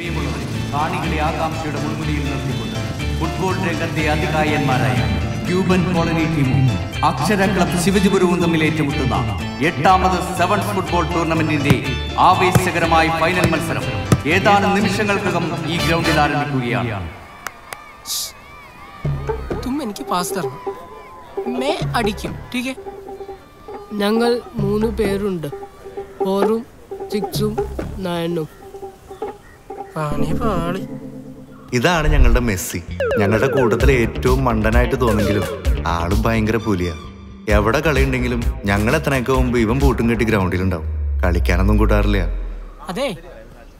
പ്രിയമുള്ളവരെ കാണികളെ ആകാംക്ഷയുടെ മുൾമുനയിൽ നിർത്തിക്കൊണ്ട് ഫുട്ബോൾ രംഗത്തെ അതികായന്മാരായ ക്യൂബൻ കോളനി ടീമും അക്ഷര ക്ലബ് ശിവജിപുരവും തമ്മിൽ ഏറ്റുമുട്ടുന്ന എട്ടാമത് സെവൻ ഫുട്ബോൾ ടൂർണമെന്റിന്റെ ആവേശകരമായ ഫൈനൽ മത്സരം ഏതാനും നിമിഷങ്ങൾക്കകം ഈ ഗ്രൗണ്ടിൽ ആരംഭിക്കുകയാണ്. എനിക്ക് പാസ് തരണം. മേ അടിക്കും ടീക്കെ ഞങ്ങൾ മൂന്ന് പേരുണ്ട്. ഫോറും സിക്സും നയനും ഇതാണ് ഞങ്ങളുടെ മെസ്സി. ഞങ്ങളുടെ കൂട്ടത്തിൽ ഏറ്റവും മണ്ടനായിട്ട് തോന്നെങ്കിലും ആൾ ഭയങ്കര പുലിയ. എവിടെ കളിയുണ്ടെങ്കിലും ഞങ്ങൾ എത്രയൊക്കെ മുമ്പ് ഇവൻ പൂട്ടും കെട്ടി ഗ്രൗണ്ടിൽ ഗ്രൗണ്ടിലുണ്ടാവും. കളിക്കാനൊന്നും കൂട്ടാറില്ല. അതെ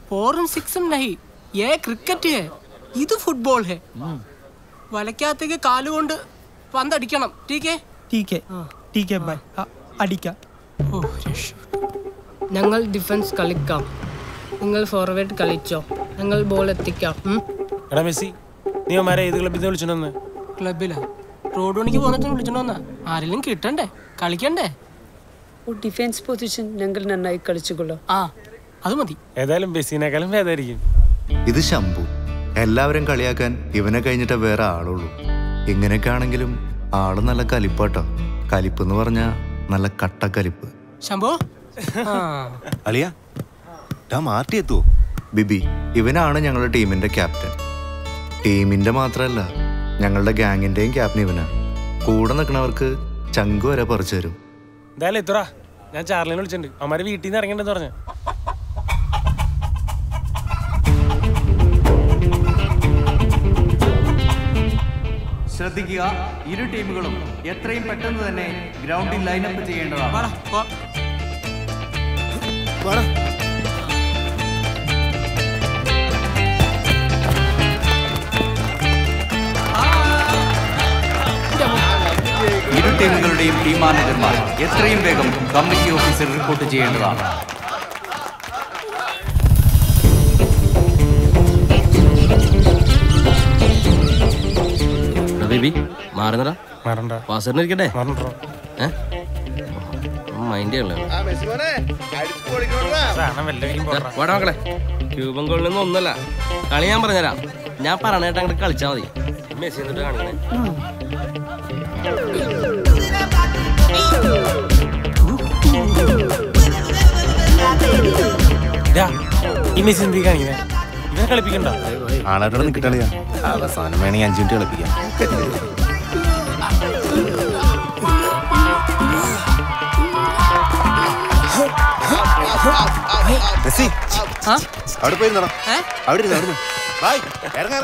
ഫോറും സിക്സും നഹി. ഏ ക്രിക്കറ്റ് ഇത് ഫുട്ബോൾ ഹേ. വലയ്ക്കകത്തേക്ക് കാലുകൊണ്ട് പന്തടിക്കണം. ടീക്കേ ടീക്കേ ടീക്കേ ബൈ അടിക്കാം. ഞങ്ങൾ ഡിഫൻസ് കളിക്കാം. നിങ്ങൾ ഫോർവേഡ് കളിച്ചോ? ഞങ്ങൾ ബോൾ എത്തിക്കാം. എടാ മെസ്സി നീ അവന്മാരെ ഏത് ക്ലബിൽ നിന്ന് വിളിച്ചിട്ടുണ്ടെന്ന്? ക്ലബിലാ റോഡ് പണിക്ക് പോന്നിട്ട് വിളിച്ചോണ്ടാ ആരെങ്കിലും കിട്ടണ്ടേ? കളിക്കണ്ടേ? ഡിഫൻസ് പൊസിഷൻ ഞങ്ങൾ നന്നായി കളിച്ചുകൊള്ളാം. ആ അത് മതി. ഏതായാലും മെസ്സിനേക്കാളും ഭേദമായിരിക്കും ഇത് ശംഭു. എല്ലാവരും കളിയാക്കാൻ ഇവനെ കഴിഞ്ഞിട്ടേ വേറെ ആളുള്ളൂ. ഇങ്ങനെയൊക്കെ ആണെങ്കിലും ആൾ നല്ല കലിപ്പാട്ടോ. കലിപ്പ് എന്ന് പറഞ്ഞാ നല്ല കട്ടക്കലിപ്പ്. ശംഭോ? ആ. അളിയാ മാർട്ടി എത്തുവോ? ബിബി ഇവനാണ് ഞങ്ങളുടെ ടീമിന്റെ ക്യാപ്റ്റൻ. ടീമിന്റെ മാത്രമല്ല ഞങ്ങളുടെ ഗാങ്ങിന്റെയും ക്യാപ്റ്റൻ ഇവനാണ് കൂടെ നിൽക്കുന്നവർക്ക് ചങ്ക് വരെ പറിച്ചു തരും. എന്തായാലും എത്തുറാ ഞാൻ ചാർലിനെ വിളിച്ചിട്ടുണ്ട്. അവന്മാരെ വീട്ടിൽ നിന്ന് ഇറങ്ങണ്ടെന്ന് പറഞ്ഞു. ശ്രദ്ധിക്കുക ഇരു ടീമുകളും എത്രയും പെട്ടെന്ന് തന്നെ ഗ്രൗണ്ടിൽ ലൈനപ്പ് ചെയ്യേണ്ടതാണ്. ടീമുകളുടെയും ടീം മാനേജർമാർ എത്രയും വേഗം കമ്മിറ്റി ഓഫീസിൽ റിപ്പോർട്ട് ചെയ്യേണ്ടതാണ്. ബേബി മാറുന്നടാ മറണ്ട. ഇരിക്കട്ടെ? മൈൻഡ്. വാടാ മക്കളെ. ക്യൂബൻ ഗോളിൽ നിന്ന് ഒന്നല്ല. കളി ഞാൻ പറഞ്ഞുതരാം. ഞാൻ പറഞ്ഞിട്ട് അങ്ങോട്ട് കളിച്ചാൽ മതി. മെസ്സി എന്നിട്ട് കാണിക്കണേ. ഇവനെ കളിപ്പിക്കണ്ട. ആളായിട്ട് അവസാനം വേണമെങ്കിൽ അഞ്ചു മിനിറ്റ് കളിപ്പിക്കാം. മെസ്സി? അവിടെ അവിടെ ഇരുന്ന് അവിടെ ഇറങ്ങ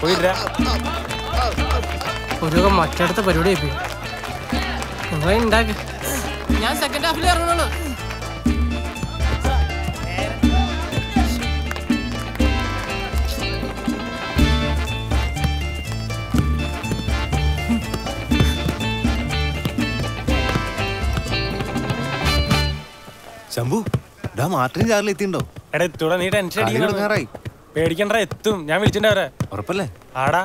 പോയില്ല ഒരു മറ്റടുത്ത പരിപാടി ഞാൻ സെക്കൻഡ് ഹാഫിൽ ഇറങ്ങുന്നുള്ളൂ ശംഭു ചാർലി എത്തിണ്ടോ എടാ എത്തൂടാ നീ ടെൻഷൻ പേടിക്കണ്ട എത്തും. ഞാൻ വിളിച്ചിട്ടുണ്ട് അവരെ. ഉറപ്പല്ലേ? ആടാ.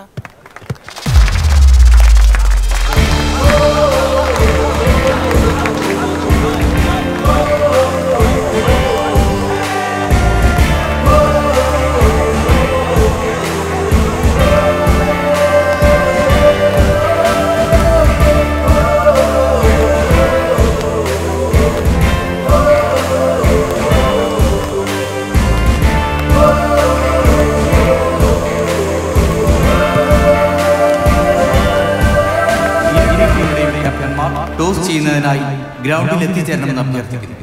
ഗ്രൗണ്ടിൽ എത്തിച്ചേരണമെന്ന് അഭ്യർത്ഥിക്കുന്നു.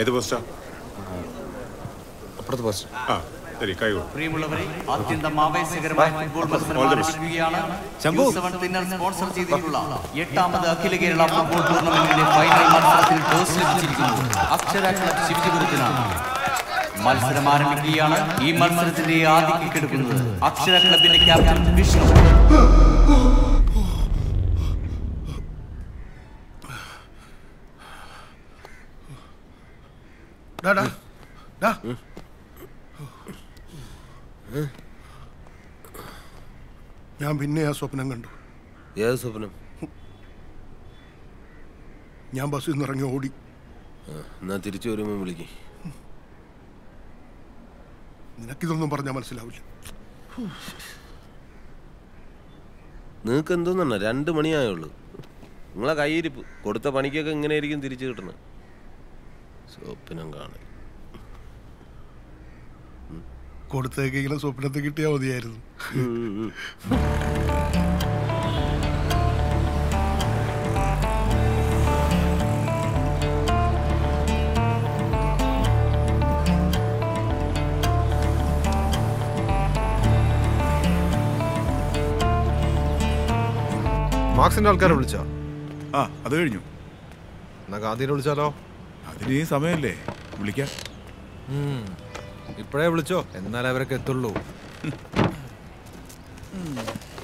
ഏത് പോസ്റ്റാ അപ്പുറത്ത് പോസ്റ്റ് ആ ശരി കൈ കൊടു പ്രിയമുള്ളവരെ അത്യന്തം ആവേശകരമായ ഫുട്ബോൾ മത്സരം ആരംഭിക്കുകയാണ്. ശംഭു. ന്യൂസ് തിന്നർ സ്പോൺസർ ചെയ്തിട്ടുള്ള എട്ടാമത് അഖില കേരള ഫുട്ബോൾ ടൂർണമെന്റിന്റെ ഫൈനൽ മത്സരത്തിൽ പോസ്റ്റ് ലഭിച്ചിരിക്കുന്നു അക്ഷര ക്ലബ് ശിവജിപുരത്തിനാണ് മത്സരം ആരംഭിക്കുകയാണ്. ഈ മത്സരത്തിന്റെ ആദ്യ കിക്ക് എടുക്കുന്നത് അക്ഷര ക്ലബിന്റെ ക്യാപ്റ്റൻ വിഷ്ണു. ഞാൻ പിന്നെ ആ സ്വപ്നം കണ്ടു. ഏത് സ്വപ്നം? ഞാൻ ബസ്സിൽ നിന്ന് ഇറങ്ങി ഓടി. എന്നാ തിരിച്ചു വരുമ്പോൾ വിളിക്കും. നിനക്കിതൊന്നും പറഞ്ഞാൽ മനസ്സിലാവില്ല. നിങ്ങൾക്ക് എന്തോന്നാ രണ്ട് മണിയായുള്ളൂ. നിങ്ങളെ കയ്യിരിപ്പ് കൊടുത്ത പണിക്കൊക്കെ ഇങ്ങനെയായിരിക്കും തിരിച്ചു കിട്ടുന്നത്. സ്വപ്നം കാണൽ കൊടുത്തേക്കെങ്കിലും സ്വപ്നത്തിൽ കിട്ടിയാൽ മതിയായിരുന്നു. മാർക്സിന്റെ ആൾക്കാരെ വിളിച്ചോ? ആ അത് കഴിഞ്ഞു. എന്നാ ഗാന്ധിനെ വിളിച്ചാലോ? അതിന് ഈ സമയമല്ലേ വിളിക്കാം. ഇപ്പോഴേ വിളിച്ചോ. എന്നാലേ അവരൊക്കെ എത്തുള്ളൂ.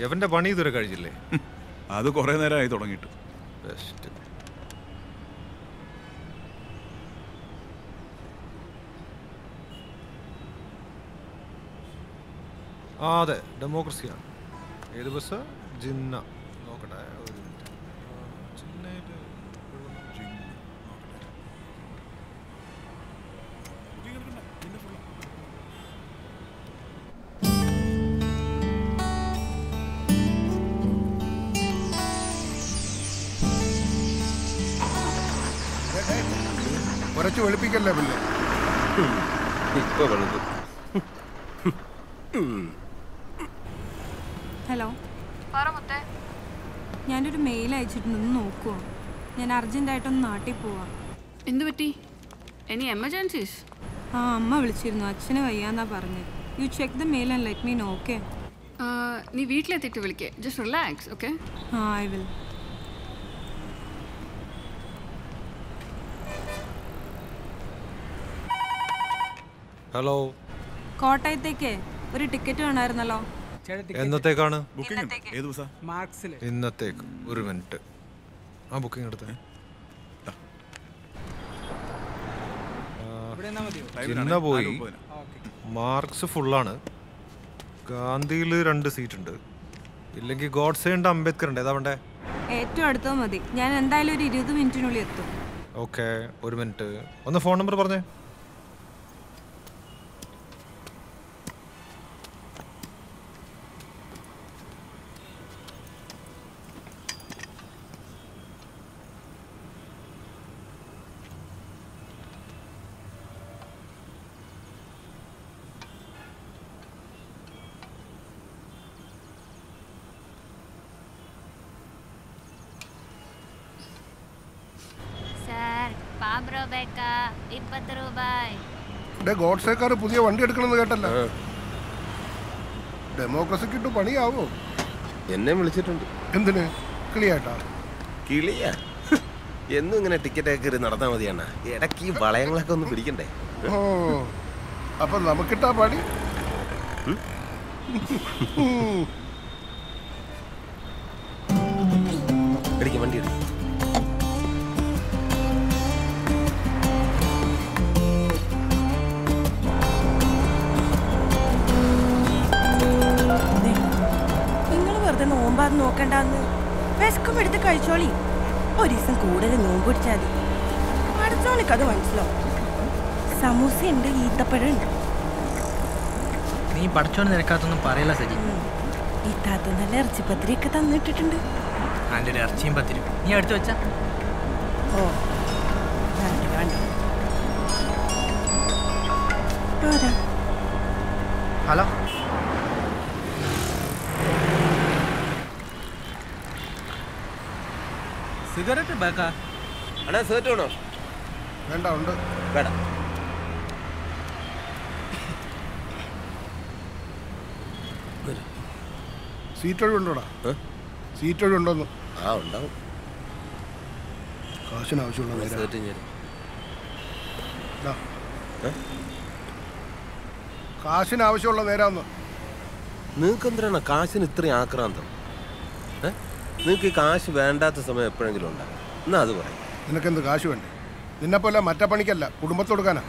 എവന്റെ പണി ഇതുവരെ കഴിച്ചില്ലേ അത് കുറെ നേരമായി തുടങ്ങിയിട്ട്. ബെസ്റ്റ് ആ അതെ. ഡെമോക്രസിയാണ് ഏത് ബസ് ജിന്ന. കുറച്ച് വെളുപ്പിക്കല്ലേ പിന്നെ? ഇപ്പൊ വെളുക്കും ഹലോ. ഞാനൊരു മെയിൽ അയച്ചിട്ടുണ്ട് ഒന്ന് നോക്കുമോ ഞാൻ അർജന്റായിട്ടൊന്ന് നാട്ടിൽ പോവാ. എന്തു പറ്റി? എനി എമർജൻസീസ് ആ അമ്മ വിളിച്ചിരുന്നു. അച്ഛന് വയ്യാന്നാ പറഞ്ഞത്. You check the mail and let me know okay നീ വീട്ടിലെത്തിയിട്ട് വിളിക്കേ. Just relax okay ah I will hello കോട്ടയത്തേക്ക് ഒരു ടിക്കറ്റ് വേണമായിരുന്നല്ലോ എന്നത്തേക്കാണ്? ഇന്നത്തേക്ക് ഒരു മിനിറ്റ് ആ ബുക്കിംഗ് എടുത്തേ. ഇവിടെ നിന്നാ മതിയോ? ജിന്ന പോയി. മാർക്സ് ഫുള്ളാണ്. ഗാന്ധിയിൽ രണ്ട് സീറ്റ് ഉണ്ട്. ഇല്ലെങ്കിൽ ഗോഡ്സേ ഉണ്ട് അംബേദ്കർ ഉണ്ട്. ഏതാ വേണ്ടേ? ഏറ്റവും അടുത്തത് മതി. ഞാൻ എന്തായാലും ഒരു ഇരുപത് മിനിറ്റിനുള്ളിൽ എത്തും. ഓക്കെ ഒരു മിനിറ്റ് ഒന്ന് ഫോൺ നമ്പർ പറഞ്ഞേ. രൂപയ്ക്ക ഗോഡ്സേക്കാർ പുതിയ വണ്ടി എടുക്കണമെന്ന് കേട്ടല്ല. ഡെമോക്രസിക്ക് ഇട്ട് പണിയാവോ? എന്നെ വിളിച്ചിട്ടുണ്ട്. എന്തിന്? കിളിയാട്ടാ കിളിയ? എന്നും ഇങ്ങനെ ടിക്കറ്റ് ഒക്കെ കയറി നടന്നാൽ മതിയാണ് ഇടയ്ക്ക് ഈ വളയങ്ങളൊക്കെ ഒന്ന് പിടിക്കണ്ടേ? അപ്പൊ നമുക്കിട്ടാ പണി? നോമ്പാന്ന് നോക്കണ്ടെന്ന്. വിശക്കും എടുത്ത് കഴിച്ചോളി. ഒരു ദിവസം കൂടുതൽ നോമ്പ് പിടിച്ചാൽ മതി. അടുത്തോണക്കത് മനസ്സിലാവും. സമൂസ ഉണ്ട് ഈത്തപ്പഴം ഉണ്ട്. നീ പഠിച്ചോണ്ട് നിരക്കാത്തൊന്നും പറയല്ല സജി. ഈ താത്ത നല്ല ഇറച്ചിപ്പത്തിരിയൊക്കെ തന്നിട്ടിട്ടുണ്ട്. അതിന്റെ ഒരു ഇറച്ചിയും പത്തിരും നീ എടുത്തു വെച്ച. Oh hello. സിഗരറ്റ് ബാക്കാ. അണ്ണാ സിഗരറ്റ് വേണോ? വേണ്ട ഉണ്ട്. വേണ്ട. സീറ്റ് ഒഴിവുണ്ടോടാ സീറ്റ് ഒഴിവുണ്ടോന്ന് ആ ഉണ്ടാവും. കാശിന് ആവശ്യമുള്ള. കാശിന് ആവശ്യമുള്ള നേരാന്ന്. നിങ്ങൾക്ക് എന്തിനാണ് കാശിന് ഇത്രയും ആക്രാന്തം? നിങ്ങൾക്ക് ഈ കാശ് വേണ്ടാത്ത സമയം എപ്പോഴെങ്കിലും ഉണ്ടാകും എന്നാ അത് പറയും. നിനക്കെന്ത് കാശ് വേണ്ടേ? നിന്നെപ്പോലെ മറ്റേ പണിക്കല്ല കുടുംബത്തോടുക്കാനാ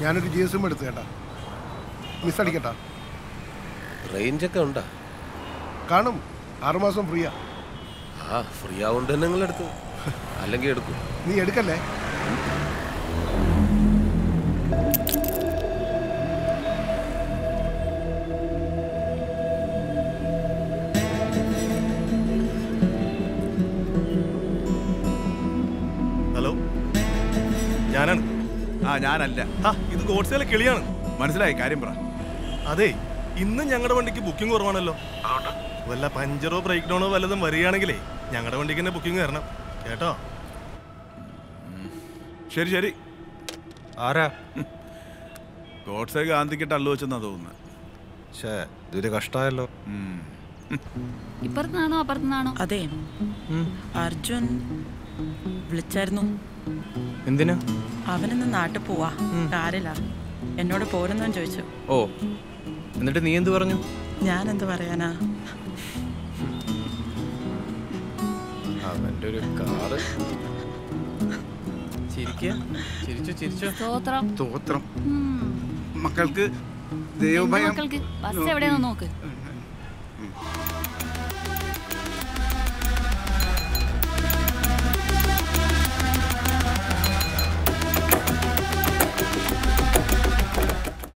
ഞാനൊരു ജി എസ് എം എടുത്തു കേട്ടാ മിസ് അടിക്കട്ടാ. റേഞ്ചൊക്കെ ഉണ്ടാ? കാണും. ആറുമാസം ഫ്രീയാ. ആ ഫ്രീ ആവുന്നുണ്ട് എടുത്തു അല്ലെങ്കിൽ എടുക്കും. നീ എടുക്കല്ലേ? ഞാനാണ്. ആ ഞാനല്ല. ഇത് ഗോഡ്സേലെ കിളിയാണ്. മനസ്സിലായി? കാര്യം പറ. അതെ ഇന്ന് ഞങ്ങളുടെ വണ്ടിക്ക് ബുക്കിംഗ് കുറവാണല്ലോ. വല്ല പഞ്ചറോ ബ്രേക്ക് ഡൗണോ വല്ലതും വരികയാണെങ്കിലേ ഞങ്ങളുടെ വണ്ടിക്ക് തന്നെ ബുക്കിംഗ് തരണം കേട്ടോ? ശരി ശരി. ആരാ? ഗോഡ്സെ ഗാന്ധിക്കിട്ട് അള്ളു വെച്ചെന്നാ തോന്നുന്നു. ശേ ഇതൊരു കഷ്ടമായല്ലോ ഇപ്പുറത്തുനിന്നാണോ അപ്പുറത്തുനിന്നാണോ അതെ. അർജുൻ വിളിച്ചായിരുന്നു. എന്തിനാ? അവനിന്ന് നാട്ടിൽ പോവാ. കാറിലാ. എന്നോട് പോരുന്നോ ചോദിച്ചു. ഓ എന്നിട്ട് നീ എന്ത് പറഞ്ഞു? ഞാൻ എന്ത് പറയാനാ? അവന്റെ ഒരു കാറ്. ചിരിച്ചു ചിരിച്ചു. സ്തോത്രം. മക്കൾക്ക് ദൈവഭയം. മക്കൾക്ക് ബസ് എവിടെയാണോ നോക്ക്.